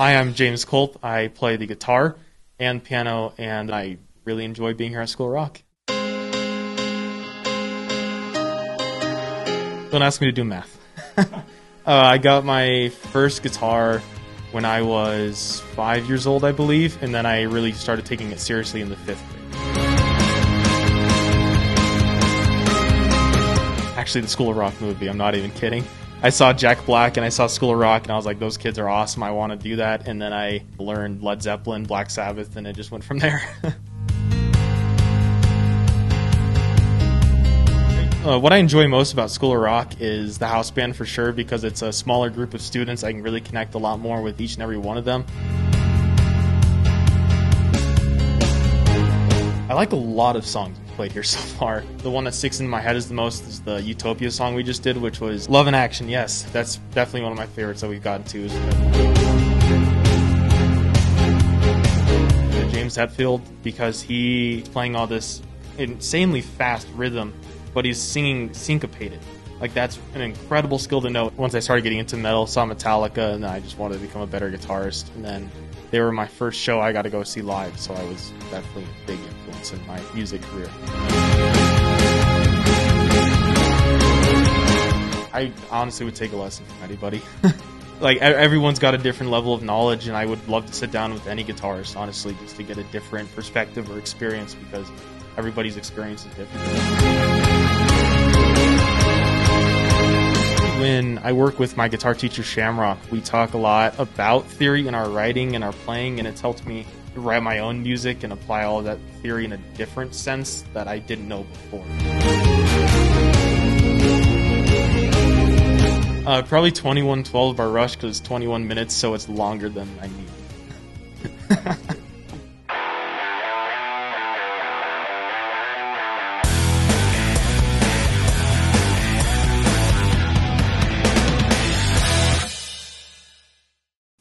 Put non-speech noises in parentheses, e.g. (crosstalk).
Hi, I'm James Culp. I play the guitar and piano, and I really enjoy being here at School of Rock. Don't ask me to do math. (laughs) uh, I got my first guitar when I was five years old, I believe, and then I really started taking it seriously in the fifth grade. Actually, the School of Rock movie, I'm not even kidding. I saw Jack Black and I saw School of Rock, and I was like, those kids are awesome. I want to do that. And then I learned Led Zeppelin, Black Sabbath, and it just went from there. (laughs) Uh, what I enjoy most about School of Rock is the house band for sure because it's a smaller group of students. I can really connect a lot more with each and every one of them. I like a lot of songs played here (laughs) so far. The one that sticks in my head is the most is the Utopia song we just did, which was Love in Action. Yes, that's definitely one of my favorites that we've gotten to. James Hetfield because he's playing all this insanely fast rhythm but he's singing syncopated. Like that's an incredible skill to know. Once I started getting into metal, saw Metallica, and I just wanted to become a better guitarist. And then they were my first show I got to go see live, so I was definitely big influence in my music career. I honestly would take a lesson from anybody. (laughs) like everyone's got a different level of knowledge, and I would love to sit down with any guitarist, honestly, just to get a different perspective or experience because everybody's experience is different. when I work with my guitar teacher Shamrock, we talk a lot about theory in our writing and our playing, and it's helped me write my own music and apply all that theory in a different sense that I didn't know before. Uh, probably 2112 by Rush because it's 21 minutes, so it's longer than I need. (laughs)